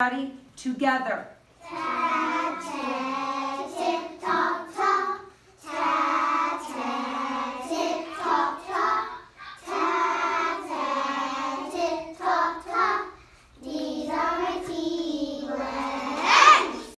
Everybody together.